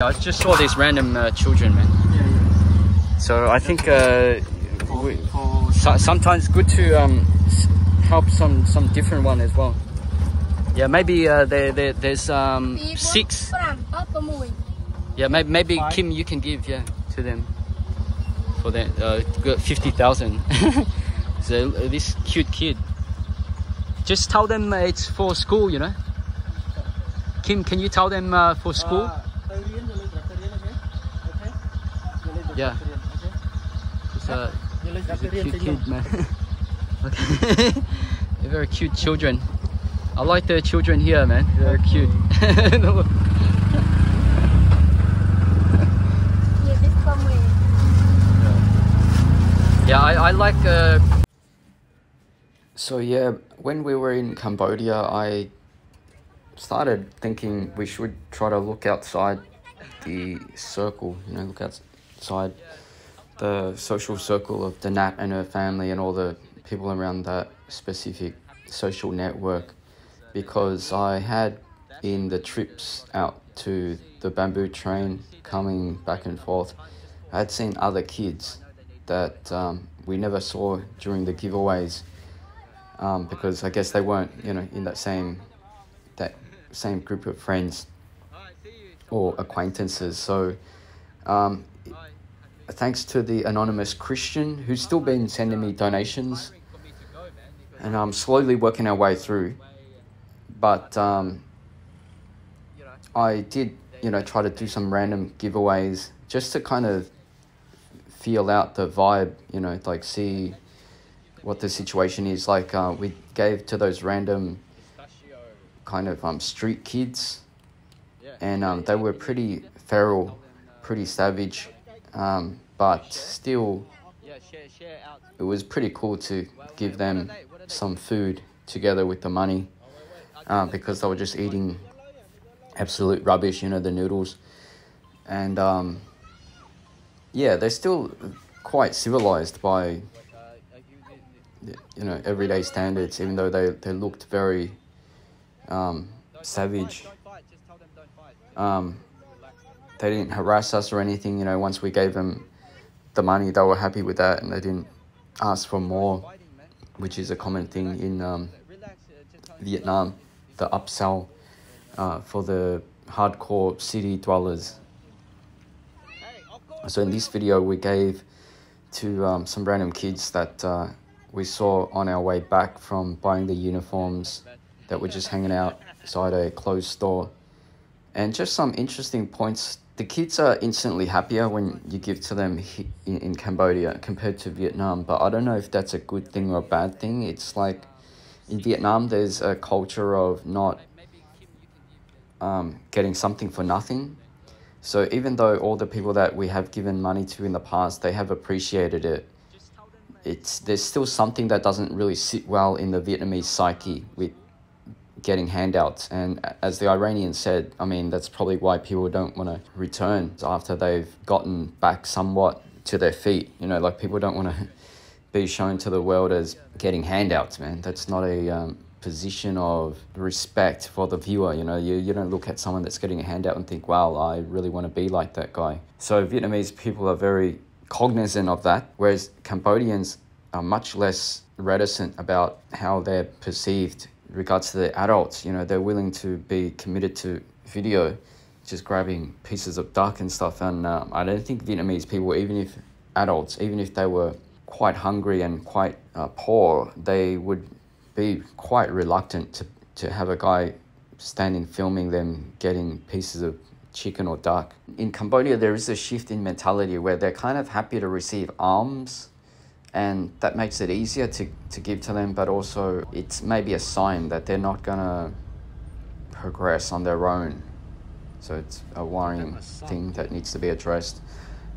I just saw these random uh, children, man. Yeah. So I think uh, we, so, sometimes good to um, help some some different one as well. Yeah, maybe uh, there, there there's um, six. Yeah, maybe maybe. Kim, you can give yeah to them for that uh, fifty thousand. so uh, this cute kid. Just tell them uh, it's for school, you know. Kim, can you tell them uh, for school? Yeah. It's a, it's a cute kid, man. okay. They're very cute children. I like the children here, man. They're cute. yeah, I, I like... Uh... So yeah, when we were in Cambodia, I started thinking we should try to look outside the circle, you know, look outside outside the social circle of the Danat and her family and all the people around that specific social network because I had in the trips out to the bamboo train coming back and forth, I had seen other kids that um, we never saw during the giveaways um, because I guess they weren't, you know, in that same that same group of friends or acquaintances. So um, thanks to the anonymous Christian who's still been sending me donations, and I'm slowly working our way through. But um, I did, you know, try to do some random giveaways just to kind of feel out the vibe, you know, like see what the situation is. Like uh, we gave to those random kind of um, street kids, and um, they were pretty feral, pretty savage, um, but still, it was pretty cool to give them some food together with the money uh, because they were just eating absolute rubbish, you know, the noodles. And um, yeah, they're still quite civilized by, you know, everyday standards, even though they, they looked very um, savage. Um, they didn't harass us or anything, you know, once we gave them the money, they were happy with that and they didn't ask for more, which is a common thing in um, Vietnam, the upsell uh, for the hardcore city dwellers. So in this video, we gave to um, some random kids that uh, we saw on our way back from buying the uniforms that were just hanging out outside a closed store. And just some interesting points. The kids are instantly happier when you give to them in, in Cambodia compared to Vietnam, but I don't know if that's a good thing or a bad thing. It's like in Vietnam, there's a culture of not um, getting something for nothing. So even though all the people that we have given money to in the past, they have appreciated it, it's there's still something that doesn't really sit well in the Vietnamese psyche with getting handouts. And as the Iranian said, I mean, that's probably why people don't want to return after they've gotten back somewhat to their feet. You know, like people don't want to be shown to the world as getting handouts, man. That's not a um, position of respect for the viewer. You know, you, you don't look at someone that's getting a handout and think, wow, I really want to be like that guy. So Vietnamese people are very cognizant of that, whereas Cambodians are much less reticent about how they're perceived regards to the adults. You know, they're willing to be committed to video, just grabbing pieces of duck and stuff. And um, I don't think Vietnamese people, even if adults, even if they were quite hungry and quite uh, poor, they would be quite reluctant to, to have a guy standing filming them getting pieces of chicken or duck. In Cambodia, there is a shift in mentality where they're kind of happy to receive alms and that makes it easier to, to give to them, but also it's maybe a sign that they're not gonna progress on their own. So it's a worrying thing that needs to be addressed.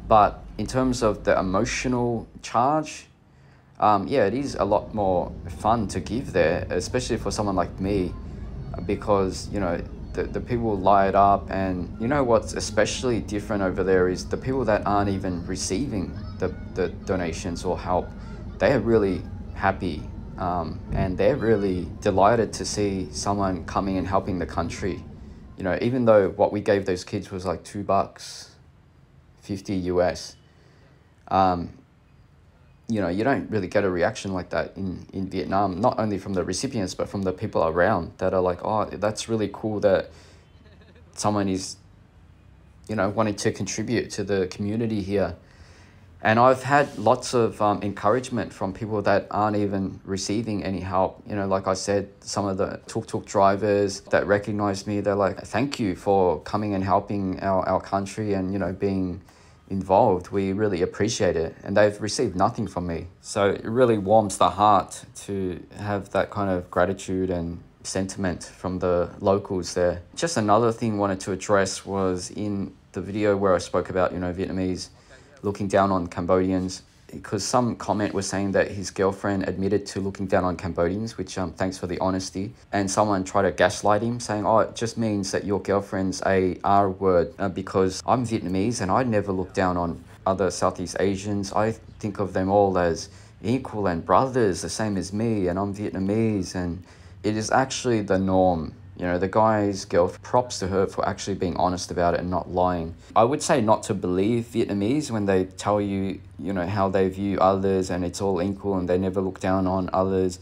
But in terms of the emotional charge, um, yeah, it is a lot more fun to give there, especially for someone like me, because you know the, the people light up, and you know what's especially different over there is the people that aren't even receiving the, the donations or help, they are really happy, um, and they're really delighted to see someone coming and helping the country You know, even though what we gave those kids was like two bucks, 50 US, um, you know, you don't really get a reaction like that in, in Vietnam, not only from the recipients, but from the people around that are like, oh, that's really cool that someone is, you know, wanting to contribute to the community here. And I've had lots of um, encouragement from people that aren't even receiving any help. You know, like I said, some of the tuk tuk drivers that recognize me, they're like, thank you for coming and helping our, our country and, you know, being involved. We really appreciate it. And they've received nothing from me. So it really warms the heart to have that kind of gratitude and sentiment from the locals there. Just another thing I wanted to address was in the video where I spoke about, you know, Vietnamese looking down on Cambodians because some comment was saying that his girlfriend admitted to looking down on Cambodians, which um, thanks for the honesty. And someone tried to gaslight him, saying, "Oh, it just means that your girlfriend's a R word uh, because I'm Vietnamese and I never look down on other Southeast Asians. I think of them all as equal and brothers, the same as me, and I'm Vietnamese, and it is actually the norm you know, the guy's girl, props to her for actually being honest about it and not lying. I would say not to believe Vietnamese when they tell you, you know, how they view others and it's all equal and they never look down on others.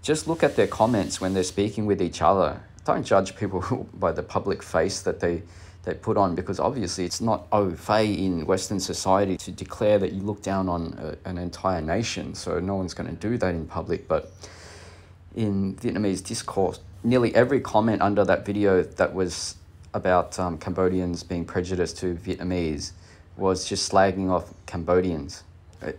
Just look at their comments when they're speaking with each other. Don't judge people by the public face that they they put on because obviously it's not au fait in Western society to declare that you look down on a, an entire nation. So no one's going to do that in public. But in Vietnamese discourse, nearly every comment under that video that was about um, Cambodians being prejudiced to Vietnamese was just slagging off Cambodians.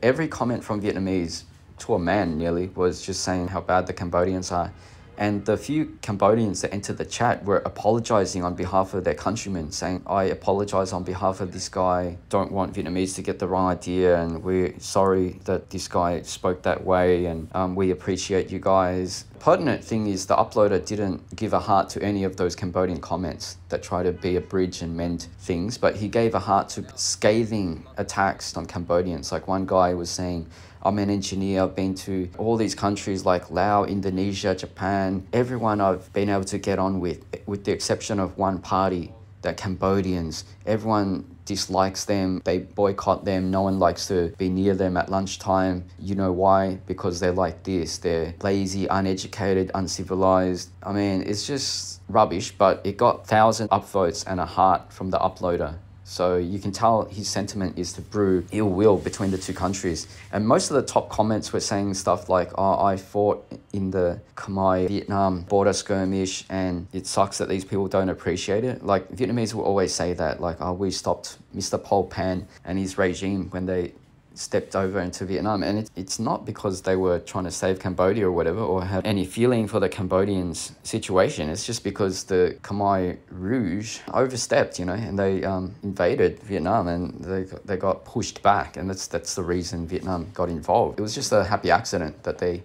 Every comment from Vietnamese, to a man nearly, was just saying how bad the Cambodians are. And the few Cambodians that entered the chat were apologizing on behalf of their countrymen, saying, I apologize on behalf of this guy. Don't want Vietnamese to get the wrong idea. And we're sorry that this guy spoke that way. And um, we appreciate you guys. Pertinent thing is the uploader didn't give a heart to any of those Cambodian comments that try to be a bridge and mend things, but he gave a heart to scathing attacks on Cambodians. Like one guy was saying, I'm an engineer. I've been to all these countries like Laos, Indonesia, Japan. Everyone I've been able to get on with, with the exception of one party, the Cambodians. Everyone dislikes them. They boycott them. No one likes to be near them at lunchtime. You know why? Because they're like this. They're lazy, uneducated, uncivilized. I mean, it's just rubbish, but it got thousand upvotes and a heart from the uploader. So you can tell his sentiment is to brew ill will between the two countries. And most of the top comments were saying stuff like, oh, I fought in the Khmer Vietnam border skirmish and it sucks that these people don't appreciate it. Like Vietnamese will always say that, like, oh, we stopped Mr. Pol Pot and his regime when they stepped over into Vietnam. And it, it's not because they were trying to save Cambodia or whatever, or have any feeling for the Cambodians' situation. It's just because the Khmer Rouge overstepped, you know, and they um, invaded Vietnam and they, they got pushed back. And that's, that's the reason Vietnam got involved. It was just a happy accident that they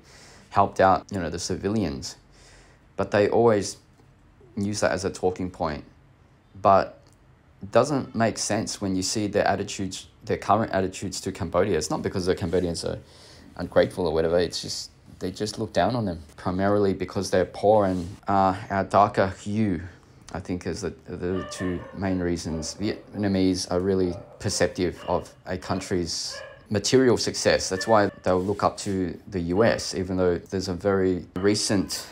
helped out, you know, the civilians. But they always use that as a talking point. But doesn't make sense when you see their attitudes their current attitudes to Cambodia. It's not because the Cambodians are ungrateful or whatever. It's just they just look down on them primarily because they're poor and uh, our darker hue. I think is the, the two main reasons. Vietnamese are really perceptive of a country's material success. That's why they'll look up to the US, even though there's a very recent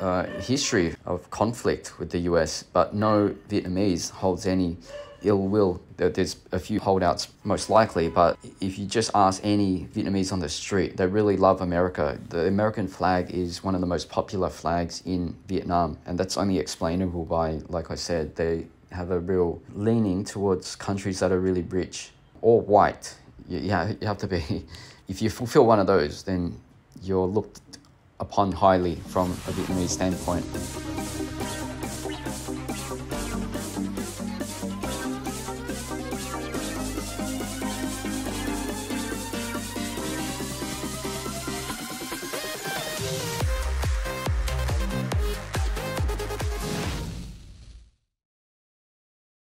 uh, history of conflict with the US, but no Vietnamese holds any ill will. There's a few holdouts, most likely, but if you just ask any Vietnamese on the street, they really love America. The American flag is one of the most popular flags in Vietnam, and that's only explainable by, like I said, they have a real leaning towards countries that are really rich or white. You, you have to be, if you fulfill one of those, then you're looked upon highly from a Vietnamese standpoint.